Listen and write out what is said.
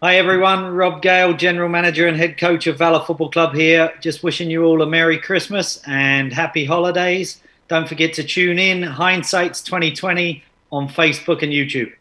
Hi everyone, Rob Gale, General Manager and Head Coach of Valor Football Club here. Just wishing you all a Merry Christmas and Happy Holidays. Don't forget to tune in Hindsight's 2020 on Facebook and YouTube.